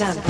jump.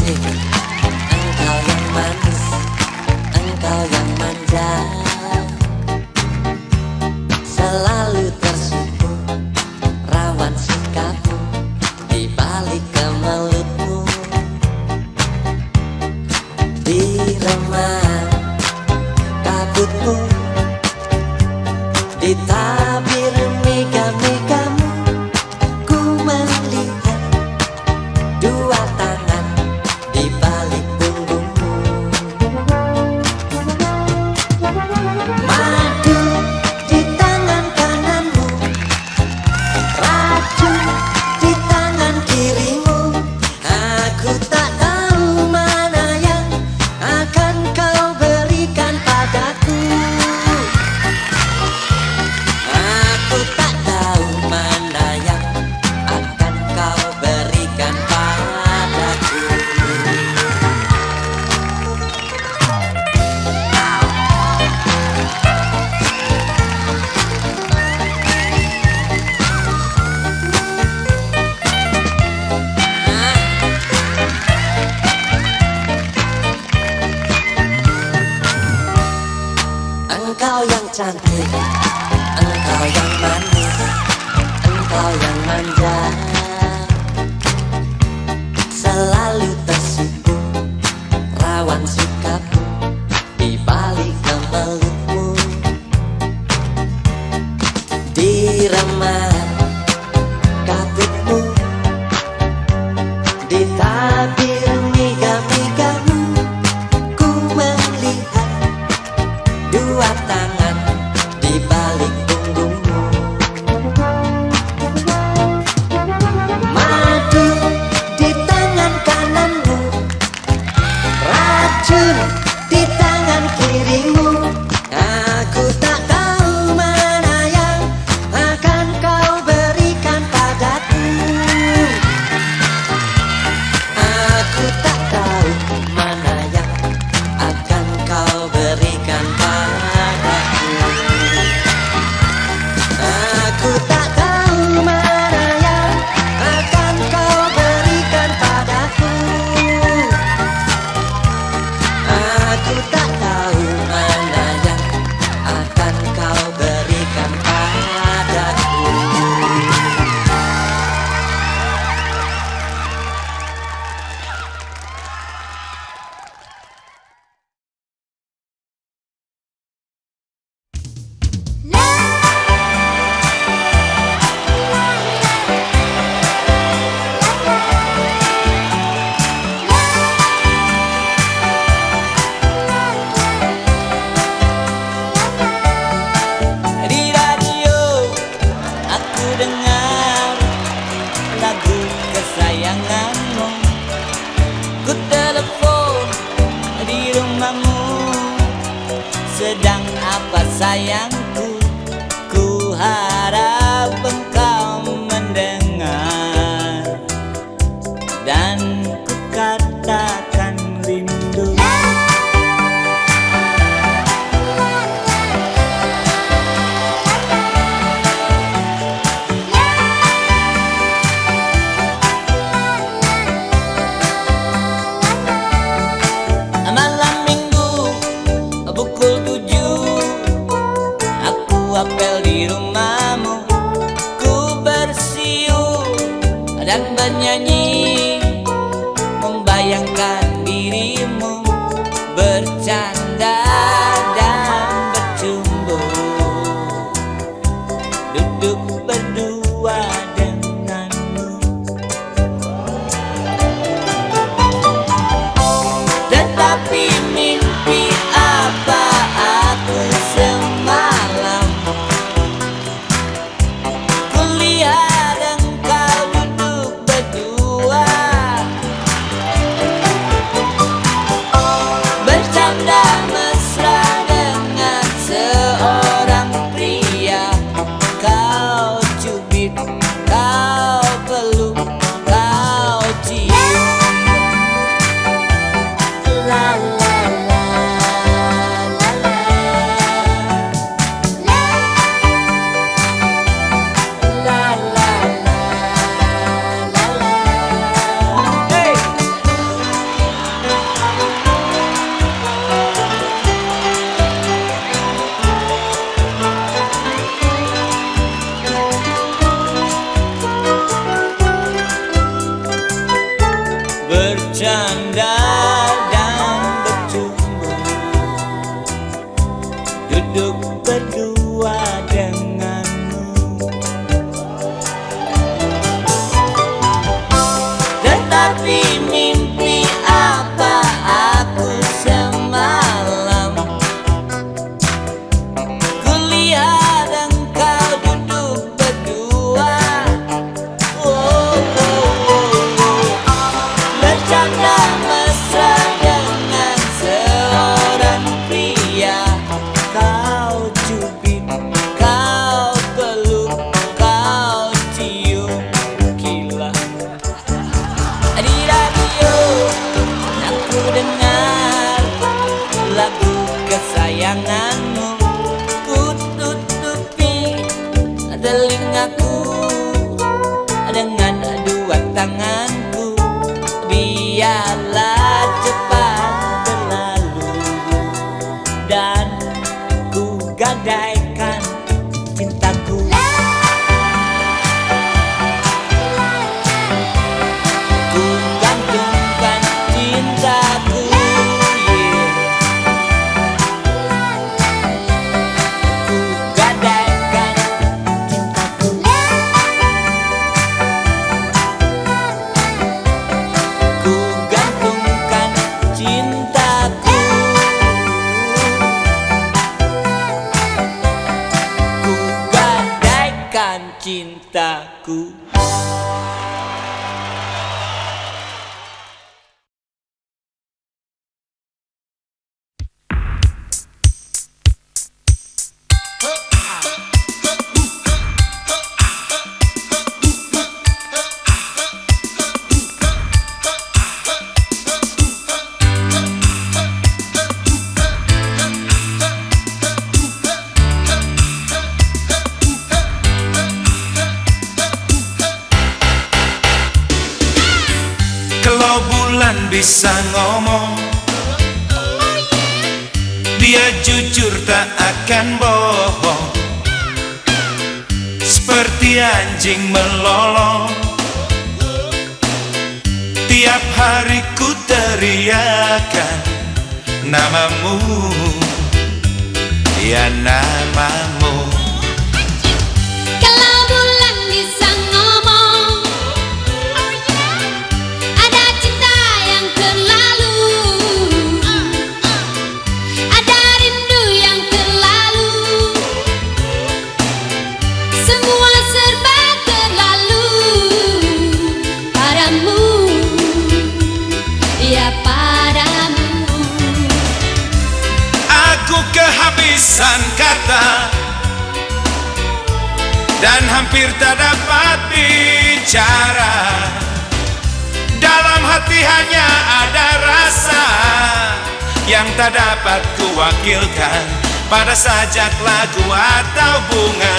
Pada sajak lagu atau bunga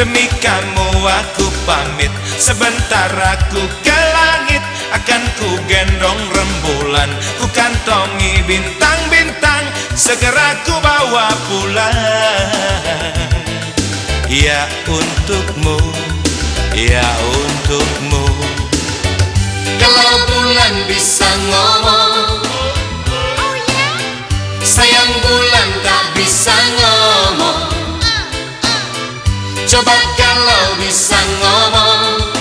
Demi kamu aku pamit. Sebentar aku ke langit Akan ku gendong rembulan. Ku kantongi bintang-bintang Segera ku bawa pulang. Ya untukmu Ya untukmu. Kalau bulan bisa ngomong Sayang bulan tak bisa ngomong. Coba kalau bisa ngomong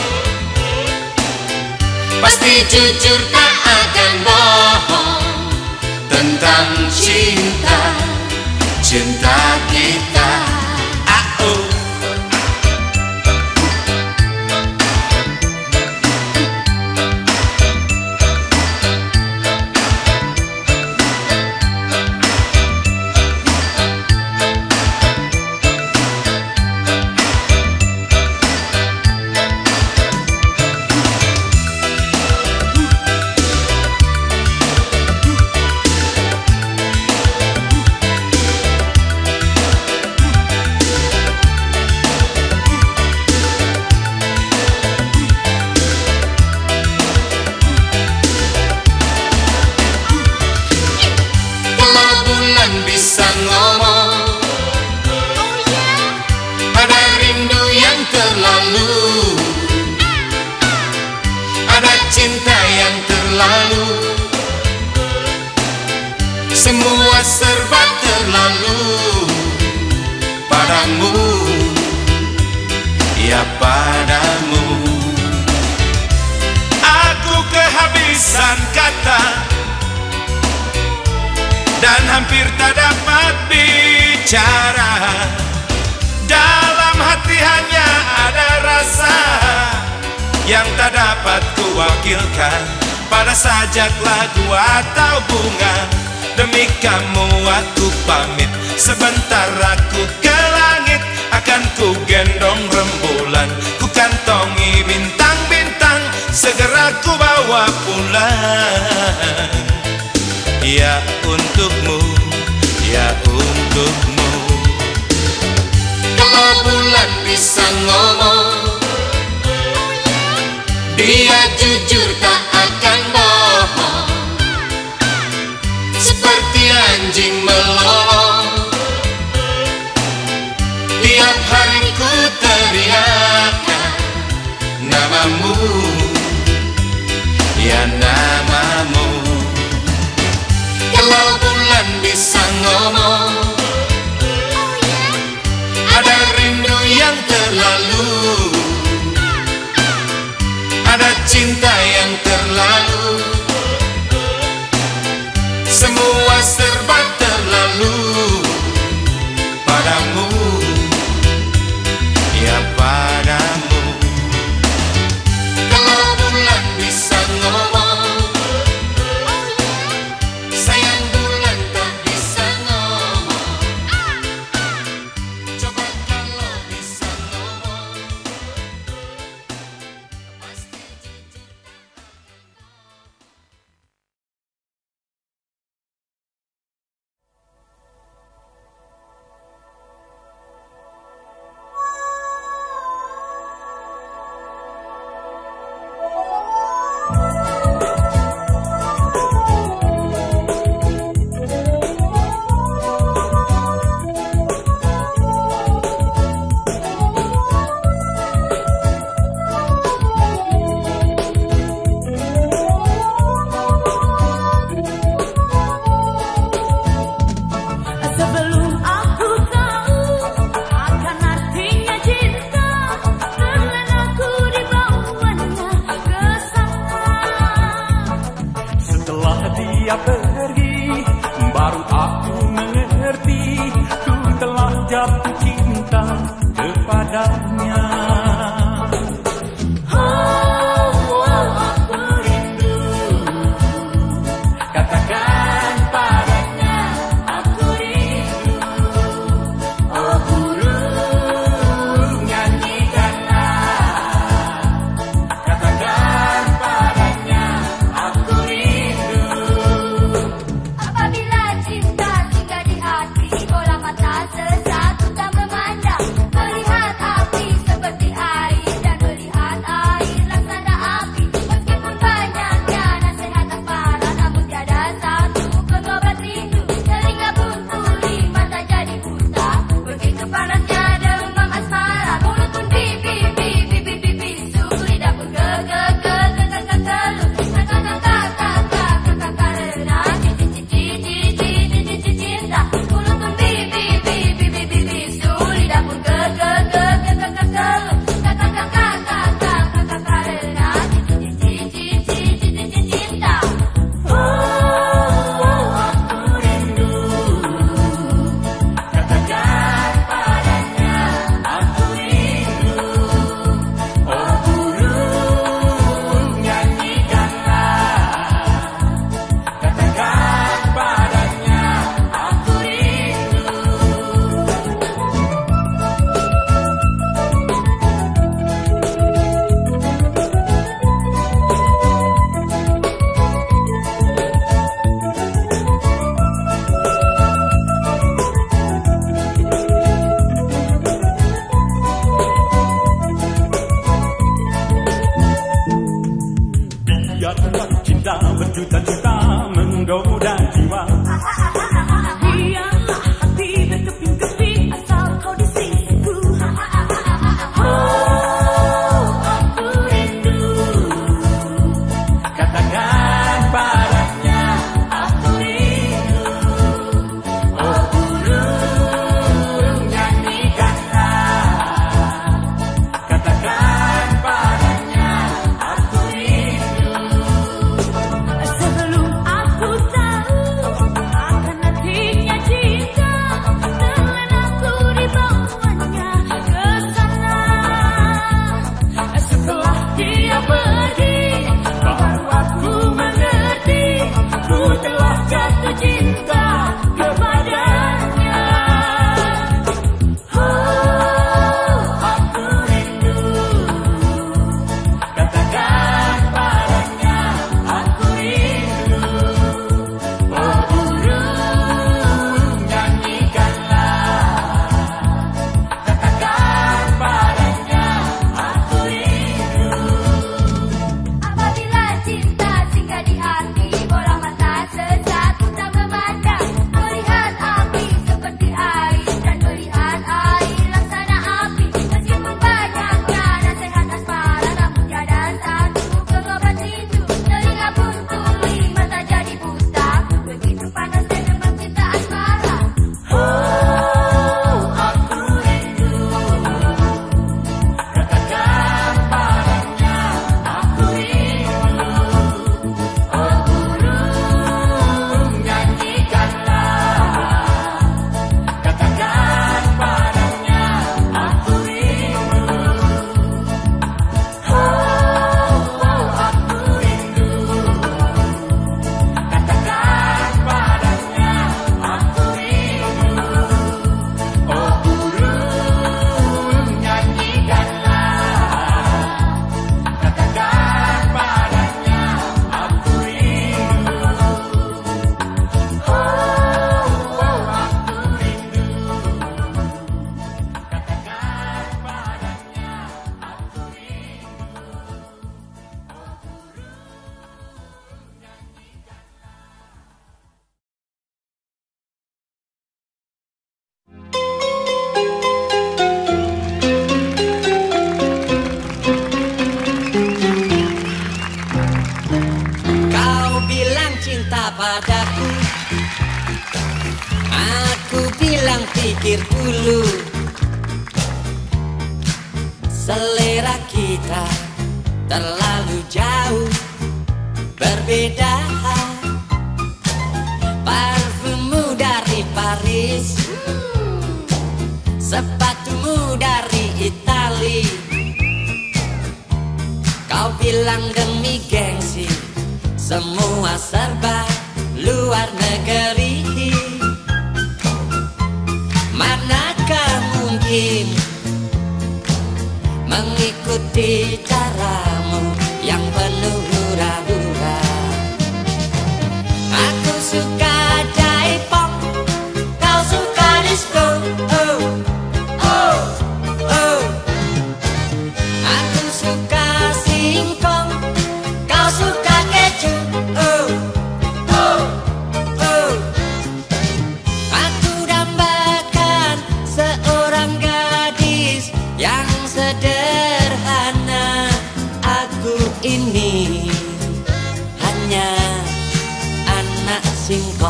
Pasti jujur tak akan bohong. Tentang cinta Cinta kita wakilkan Pada sajak lagu atau bunga Demi kamu aku pamit. Sebentar aku ke langit Akan ku gendong rembulan. Ku kantongi bintang-bintang Segera ku bawa pulang. Ya untukmu Ya untukmu. Kalau bulan bisa ngomong. Dia Ada rindu yang terlalu. Ada cinta yang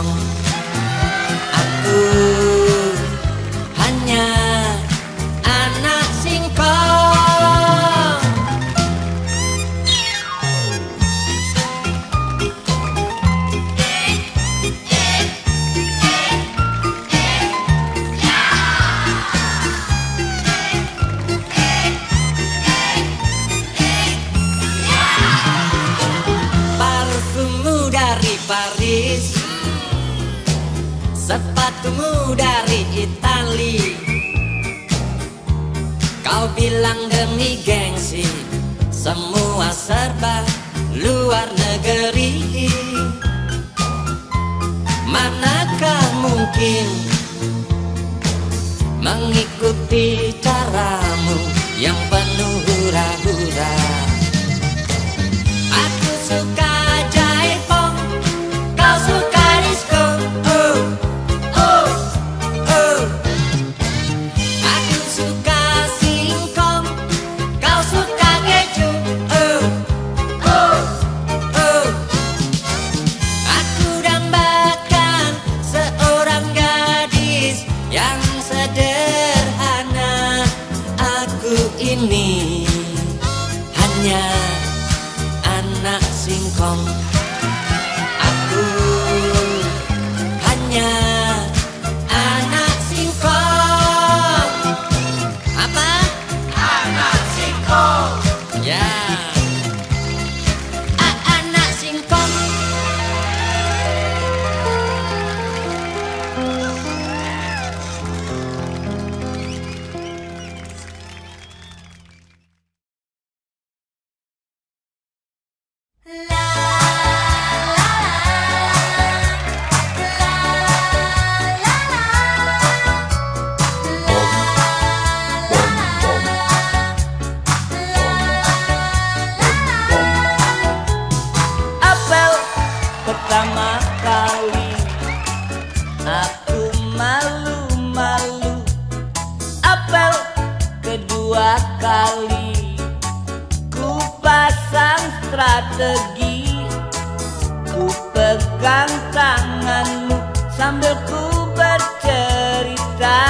lòng that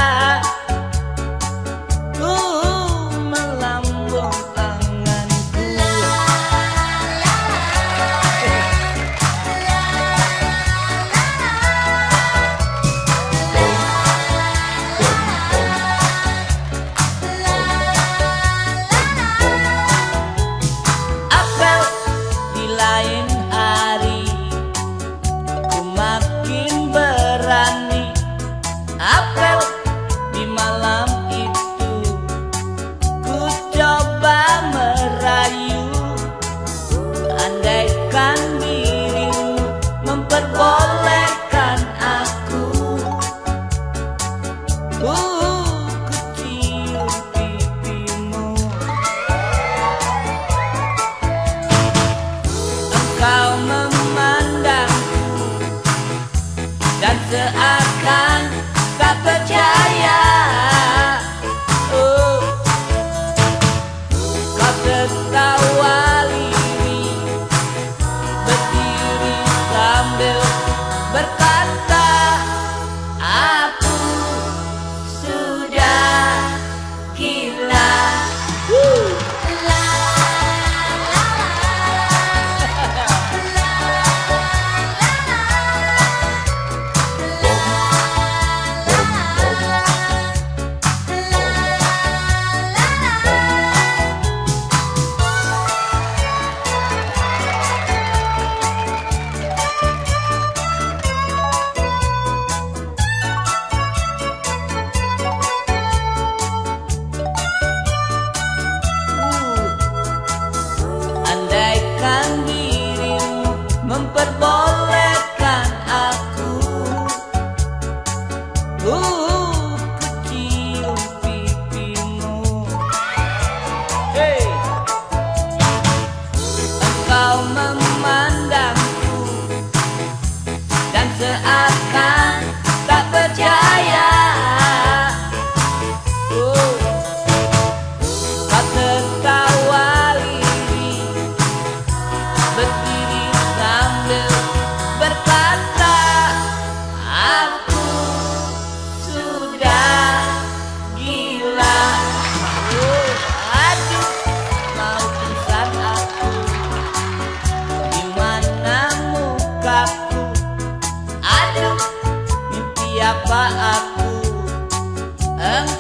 and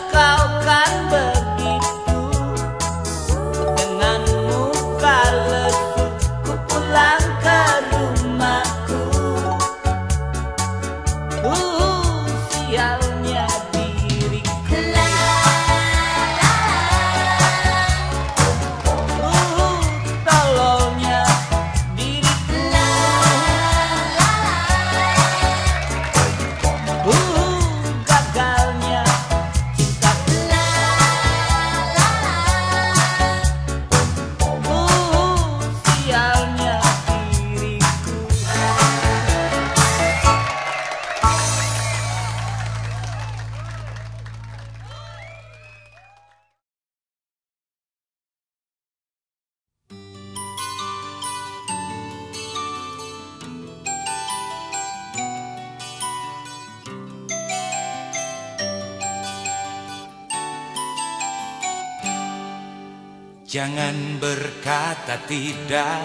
berkata tidak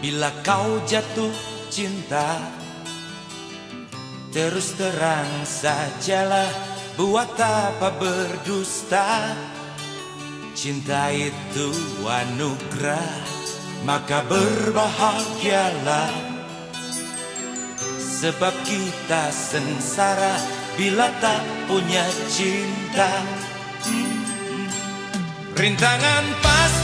Bila kau jatuh cinta Terus terang sajalah Buat apa berdusta. Cinta itu anugerah Maka berbahagialah. Sebab kita sengsara Bila tak punya cinta. Hmm, hmm. Rintangan pasti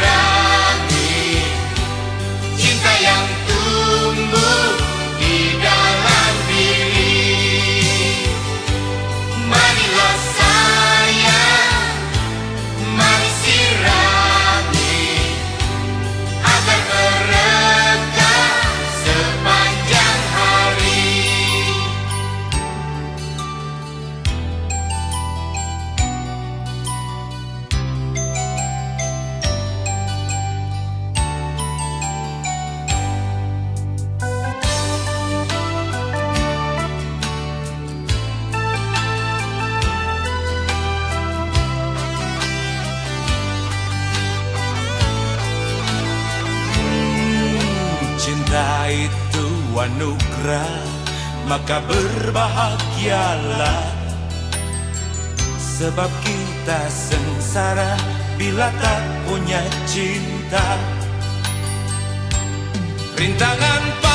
now. anugerah Maka berbahagialah. Sebab kita sengsara Bila tak punya cinta. Rintangan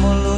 mulu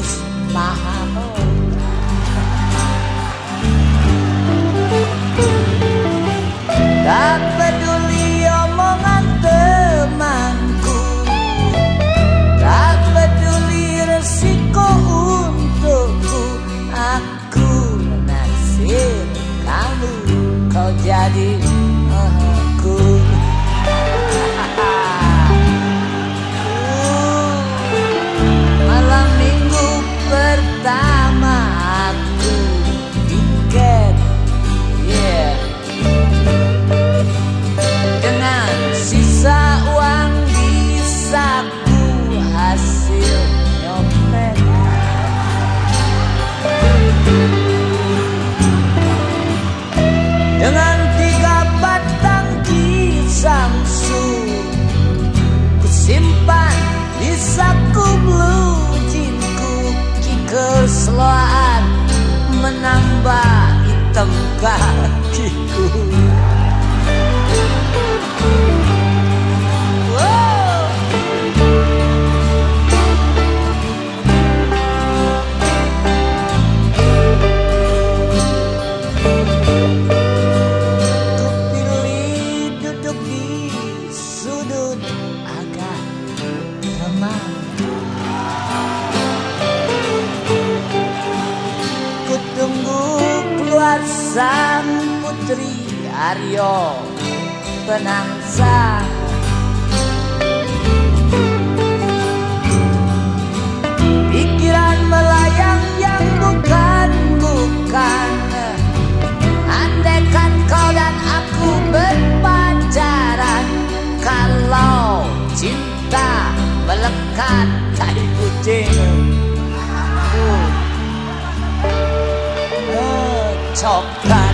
voltar sang putri Aryo Penangsang Pikiran melayang yang bukan-bukan. Andaikan kau dan aku berpacaran Kalau cinta melekat dari kucing. top line.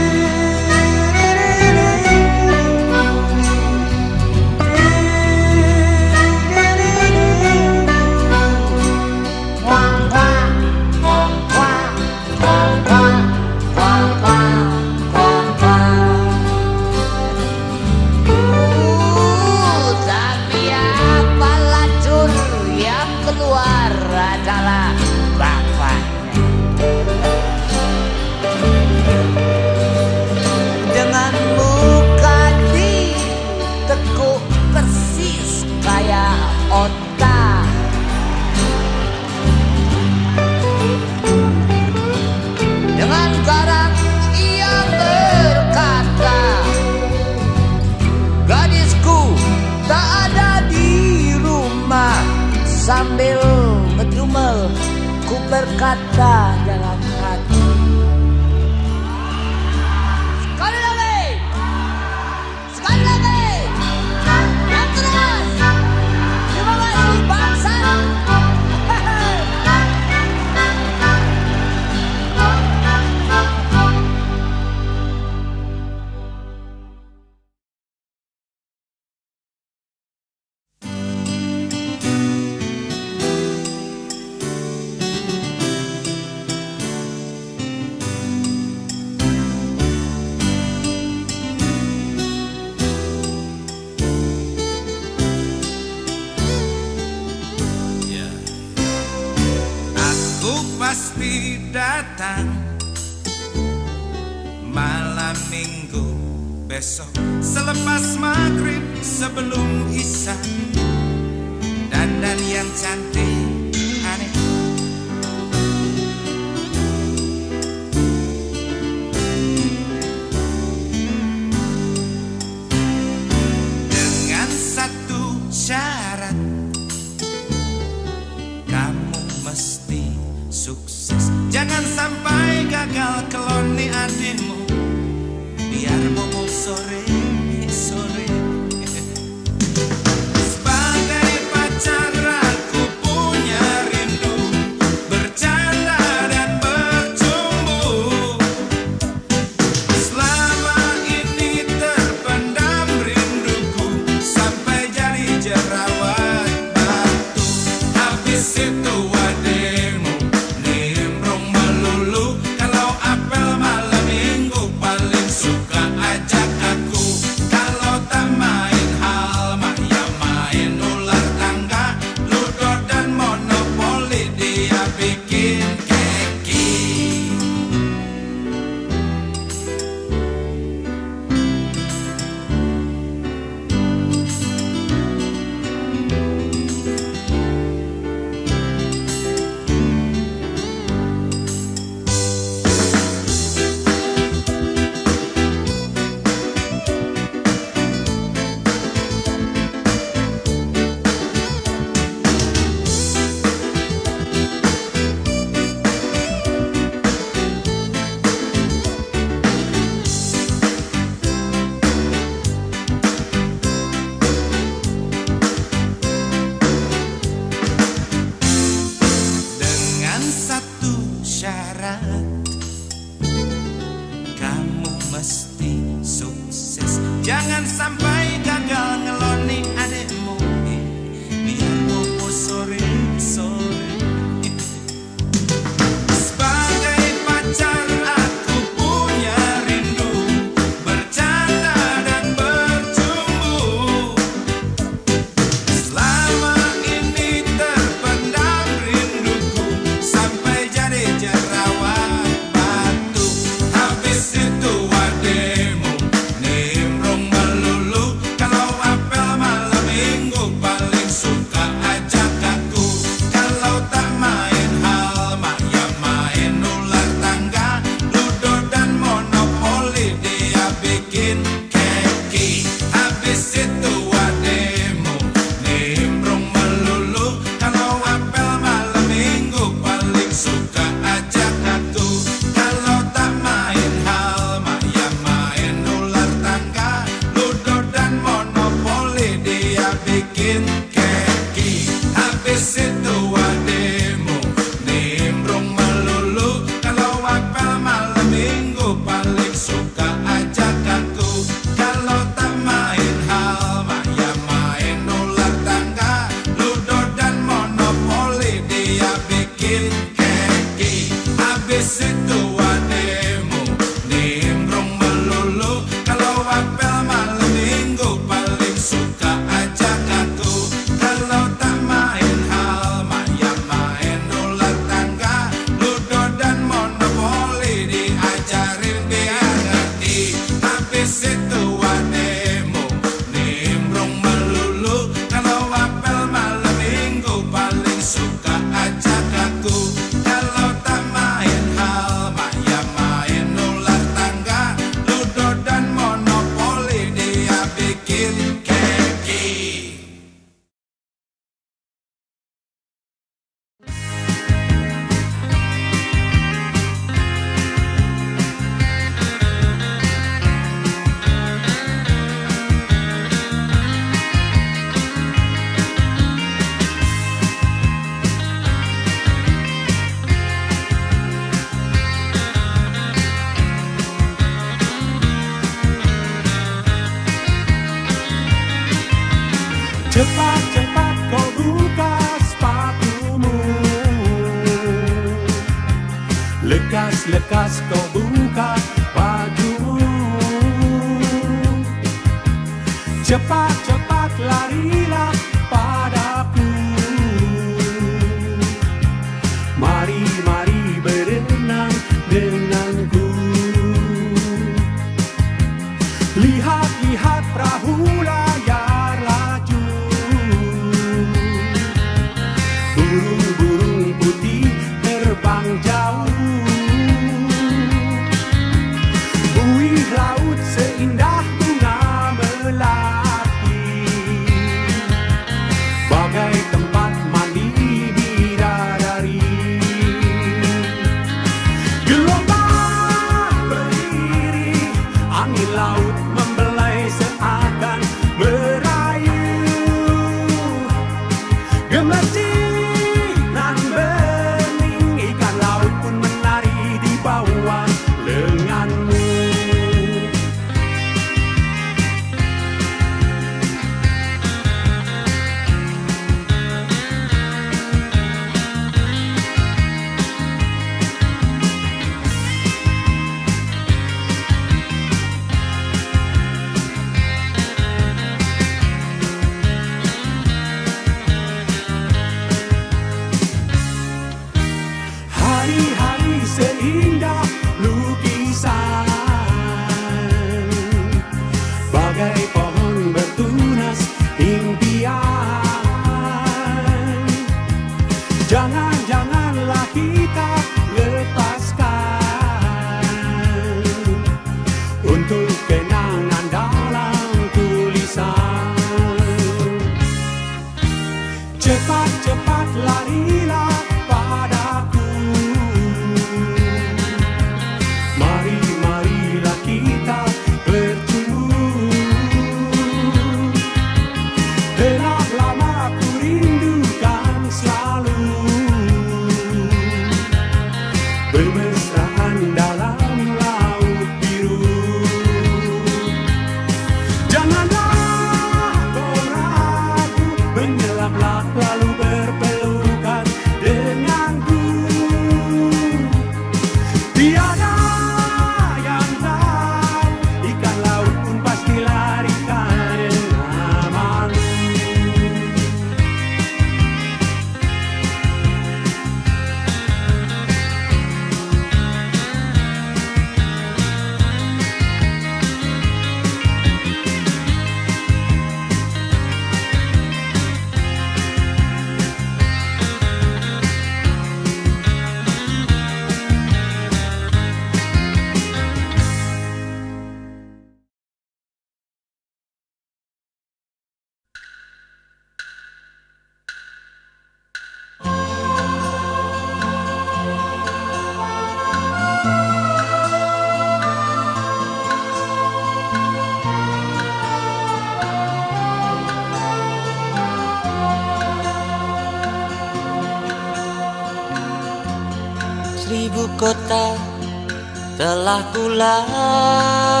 lalui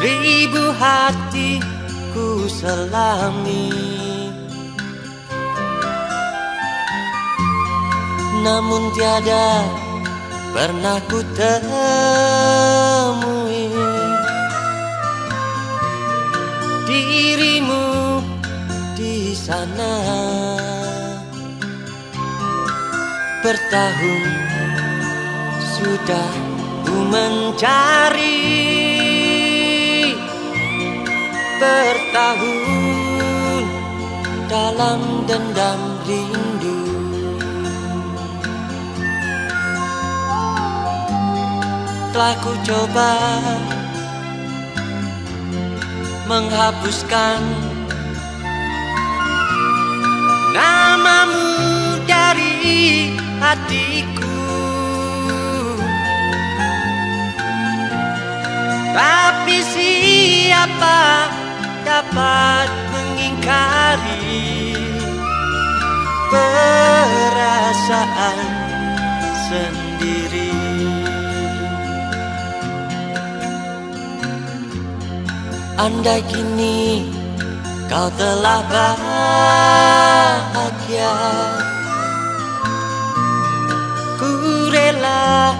Seribu hati ku selami. Namun tiada pernah ku temui. Dirimu di sana. bertahun sudah ku mencari. Bertahun dalam dendam rindu. Telah ku coba menghapuskan namamu dari hatiku. Tapi siapa dapat mengingkari Perasaan sendiri? Andai kini kau telah bahagia. Rela,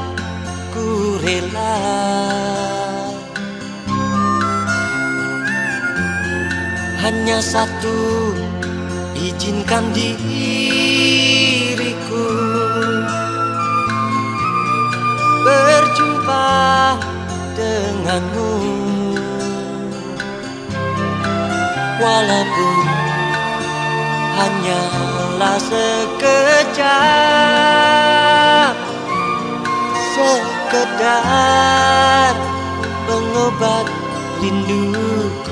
ku rela. Hanya satu izinkan diriku. Berjumpa denganmu. Walaupun hanyalah sekejap Sekedar pengobat rinduku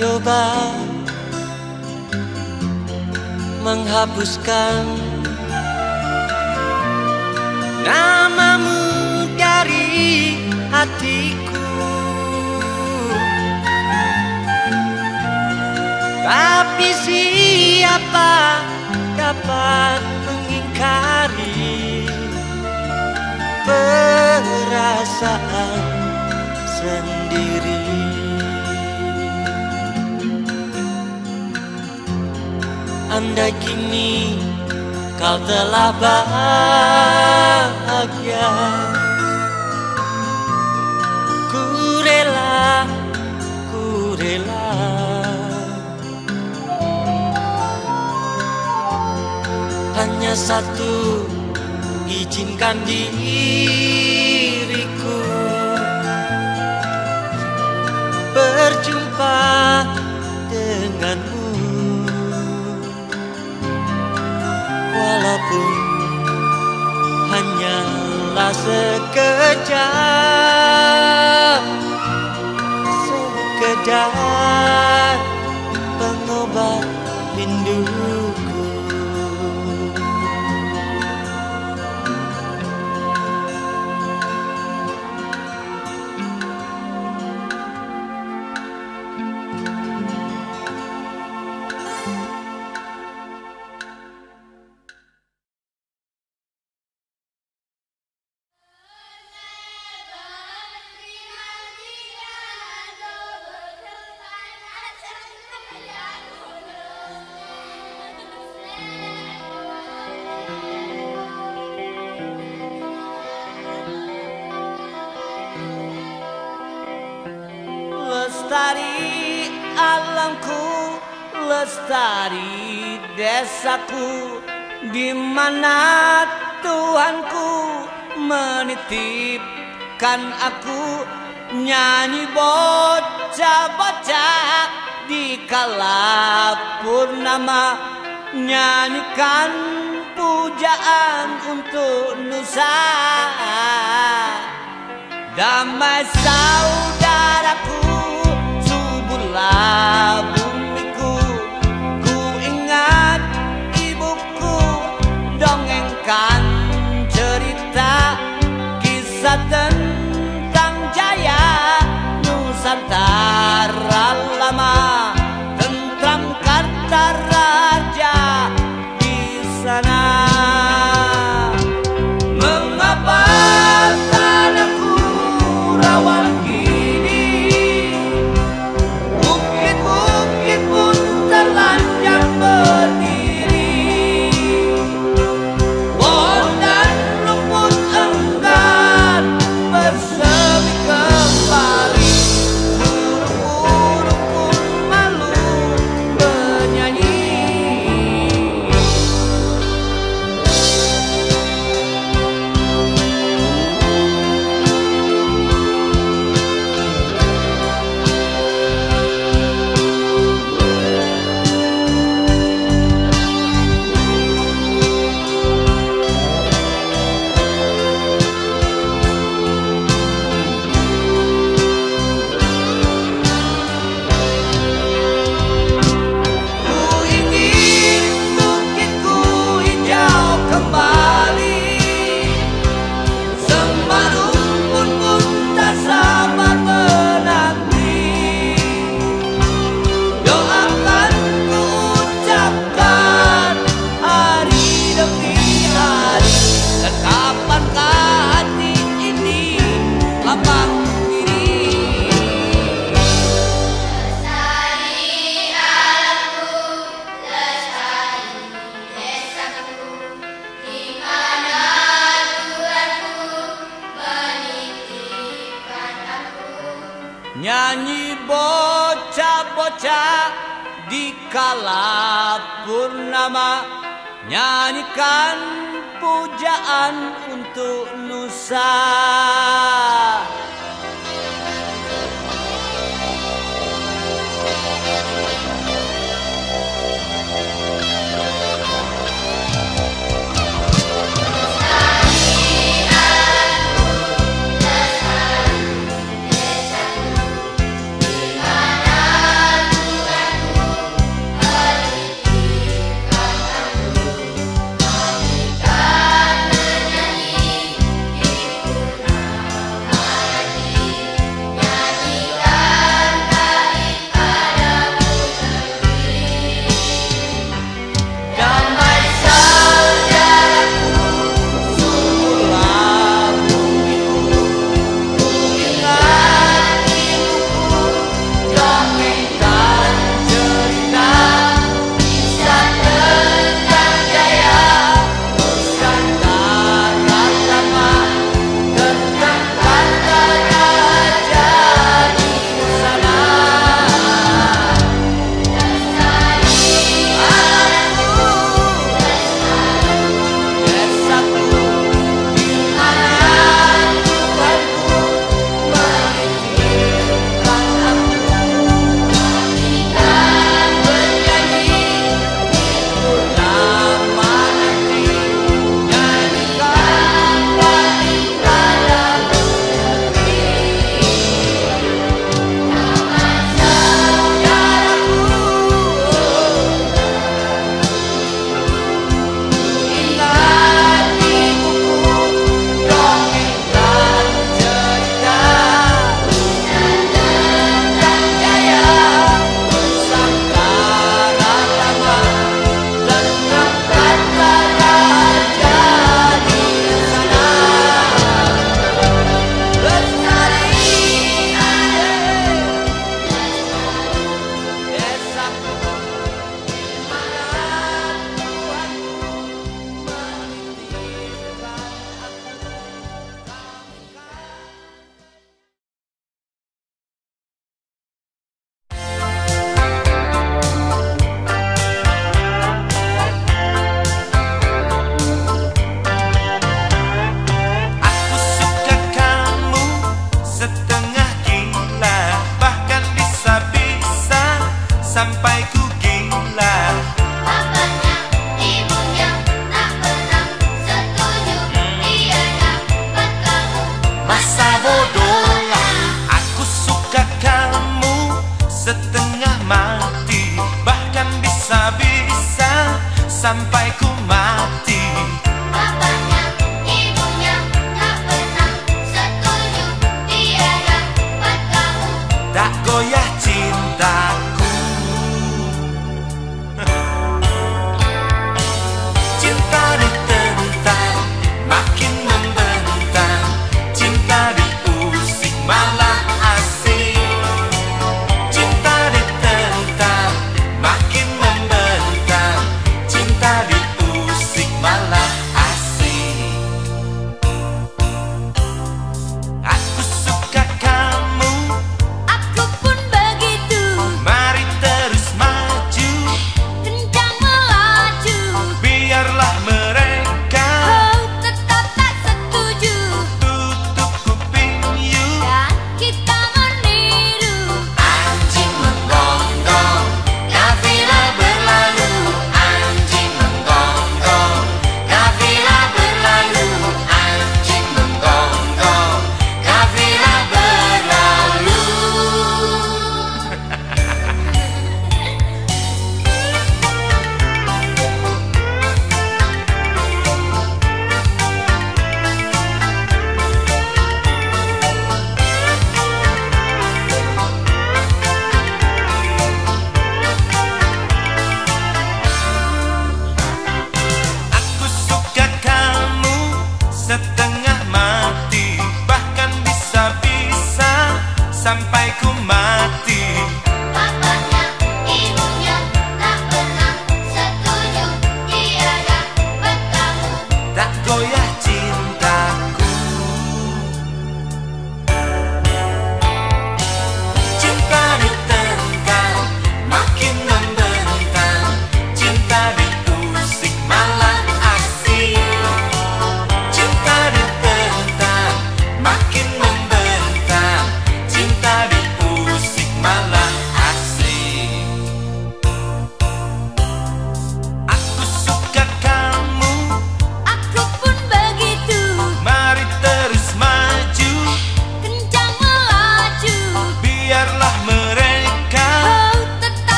Telah ku coba menghapuskan namamu dari hatiku. Tapi siapa dapat mengingkari perasaan Andai kini kau telah bahagia. Ku rela, ku rela. Hanya satu izinkan diriku. Berjumpa hanyalah sekejap desaku di mana Tuhanku menitipkan aku. Nyanyi bocah-bocah di kala purnama nyanyikan pujaan untuk Nusa. Damai saudaraku Suburlah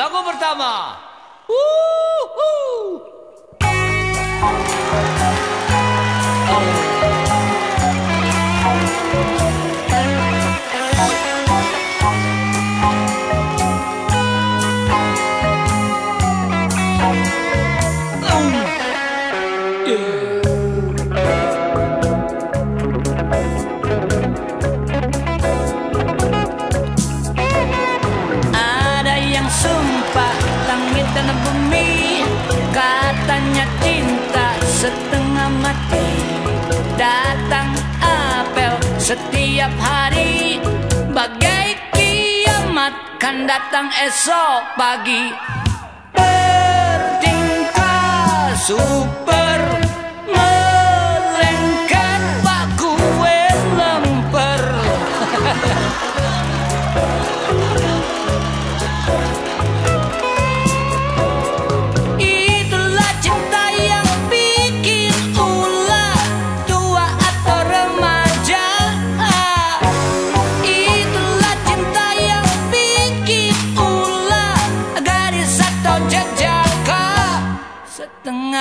Logo pertama. Uhul! Uh. Datang apel setiap hari. Bagai kiamat kan datang esok pagi. Bertingkah super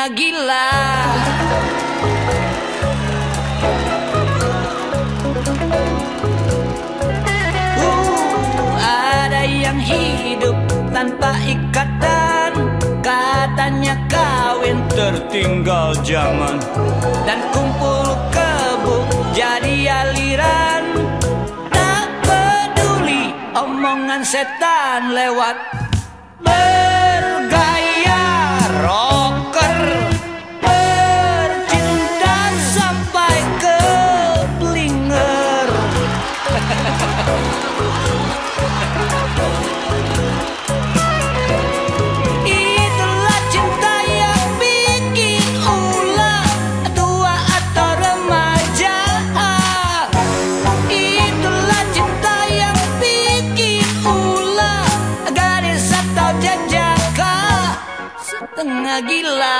gila. Uh, Ada yang hidup tanpa ikatan. Katanya kawin tertinggal zaman. Dan kumpul kebu jadi aliran. Tak peduli omongan setan lewat. Bergaya roh. na gila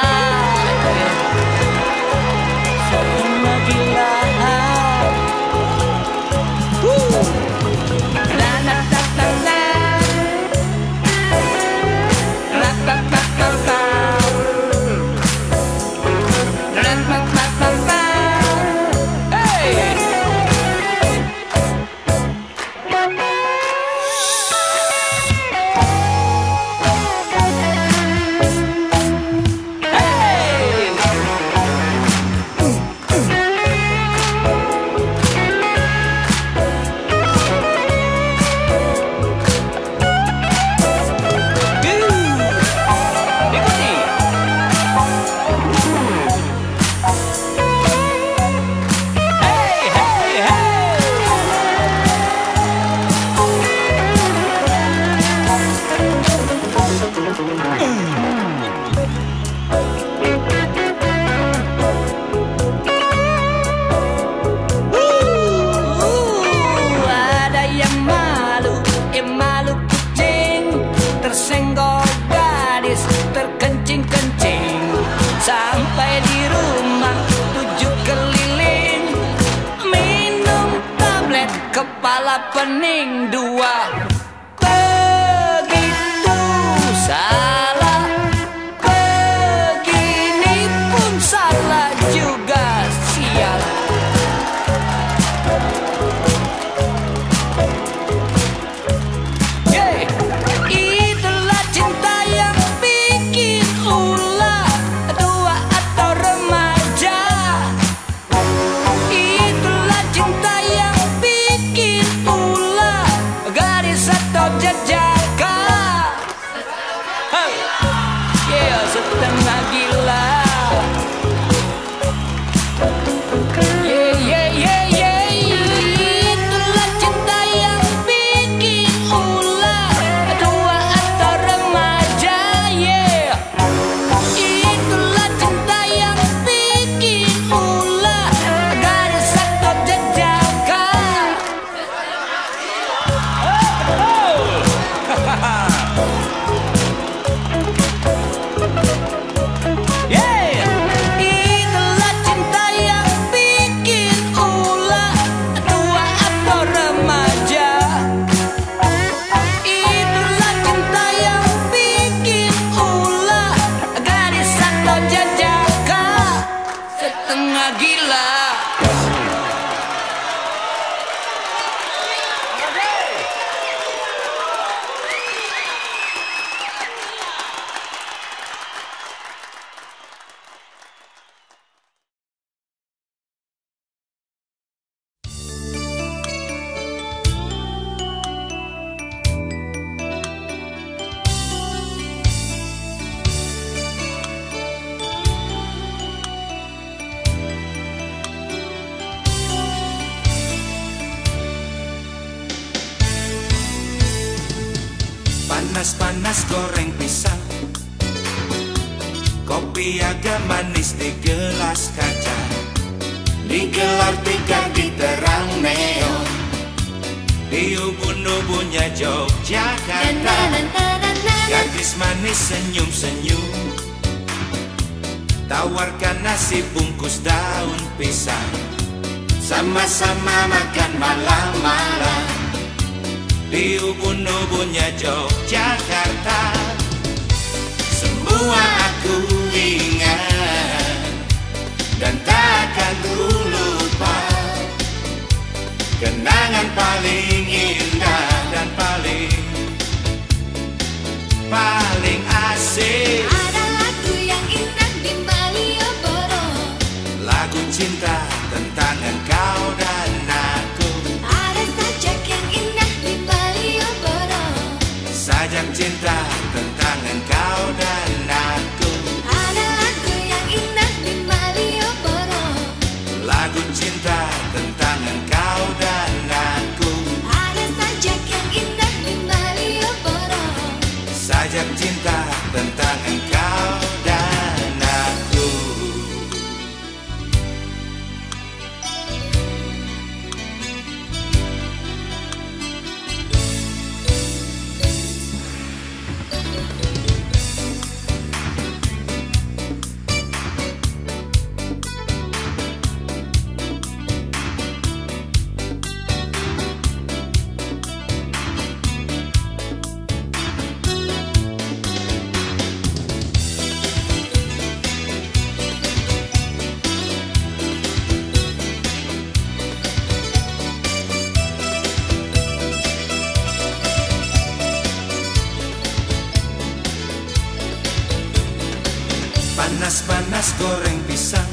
goreng pisang.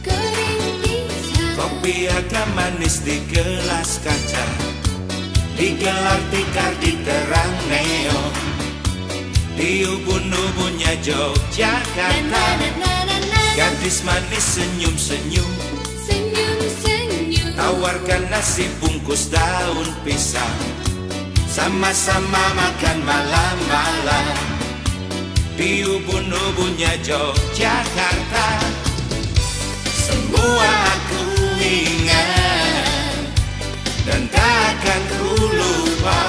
Goreng pisang. Kopi agak manis di gelas kaca. Di gelar tikar di terang neon Di ubun-ubunnya Yogyakarta. Gadis manis senyum-senyum Senyum-senyum Tawarkan nasi bungkus daun pisang. Sama-sama makan malam-malam. Di ubun-ubunnya Yogyakarta. Jakarta. Semua aku ingat Dan takkan ku lupa.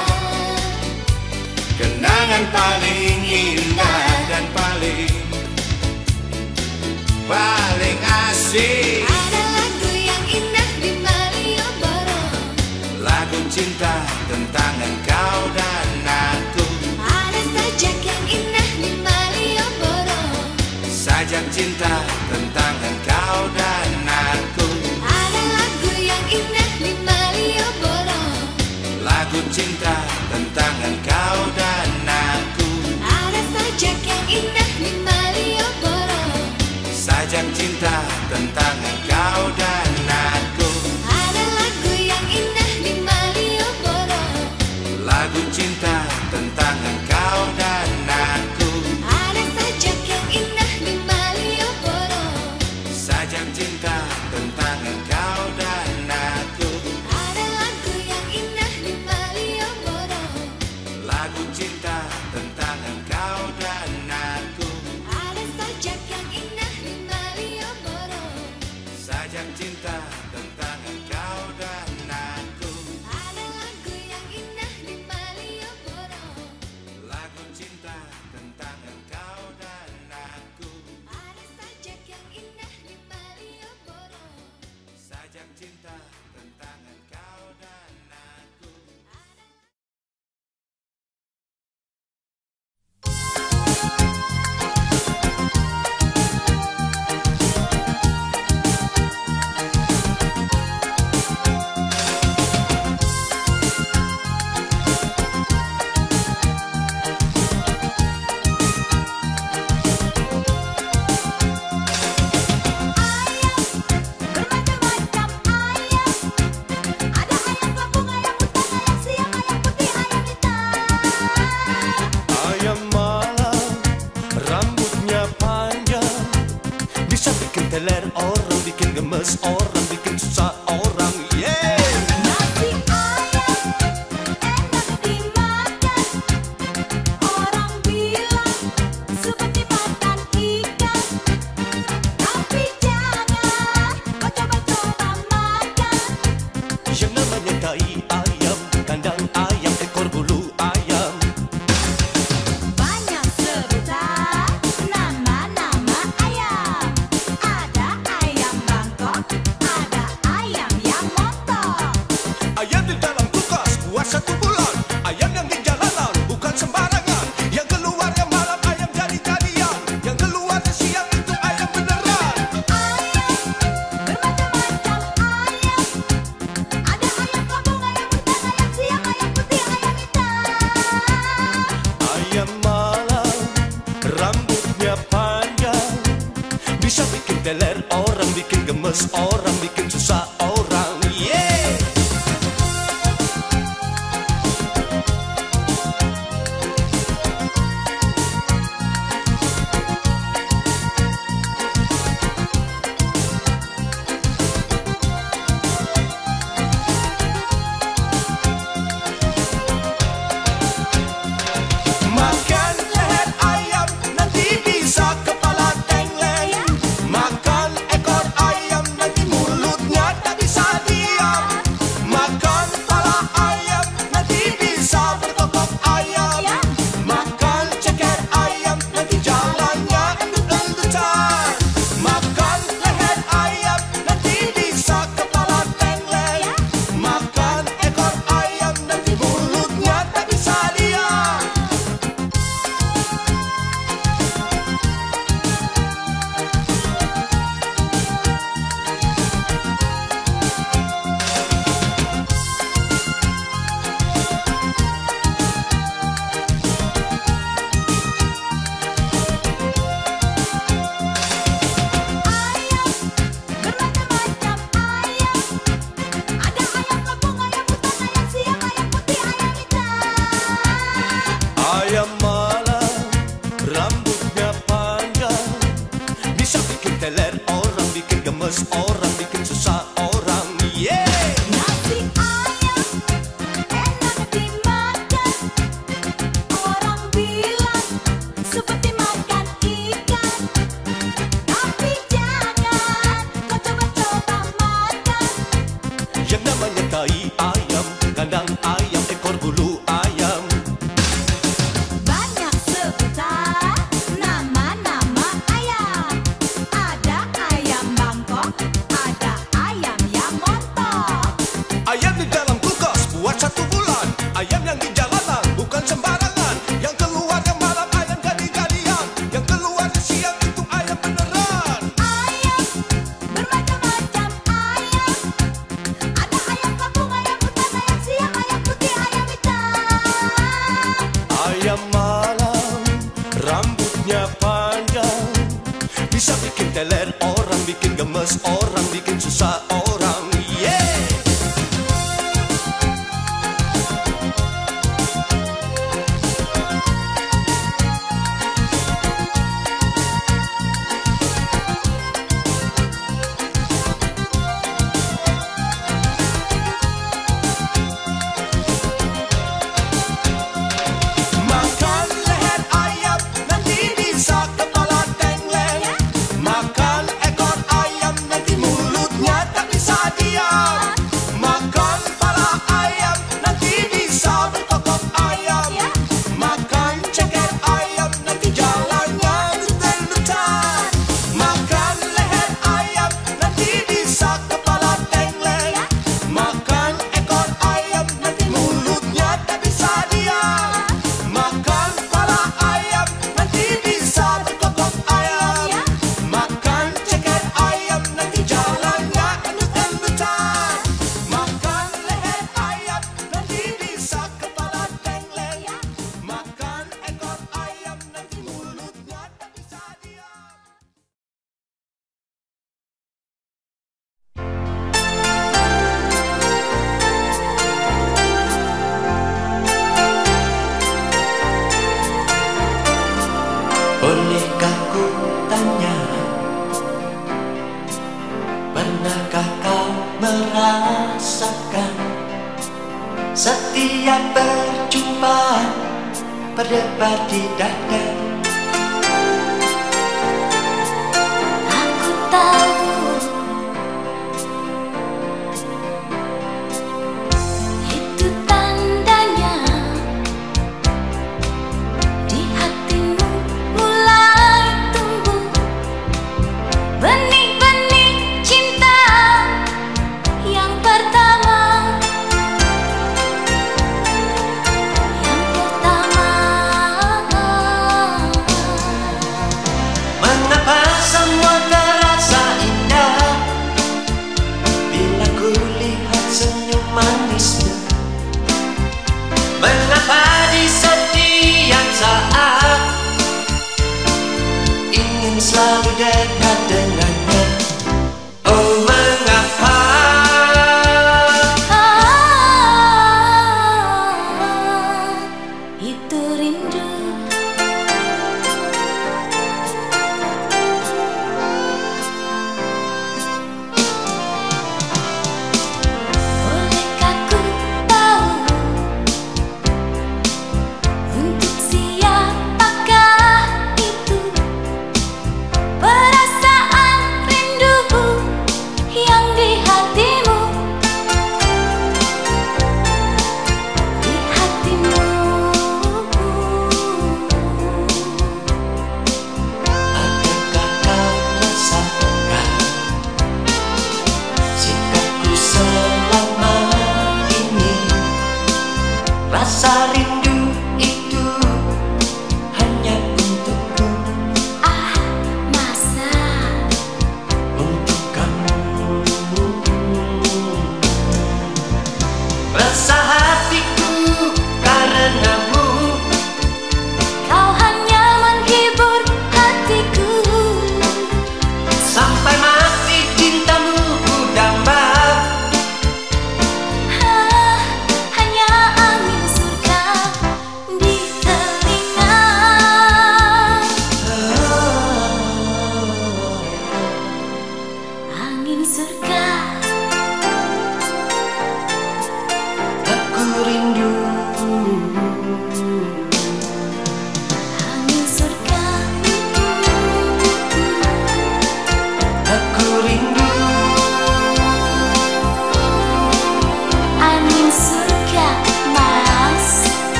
Kenangan paling indah dan paling Paling asik. Ada lagu yang indah di Malioboro. Lagu cinta tentang engkau dan ajang cinta tentang engkau dan aku. Ada lagu yang indah di Malioboro Lagu cinta tentang engkau dan aku. Ada sajak yang indah di Malioboro Sajak cinta tentang engkau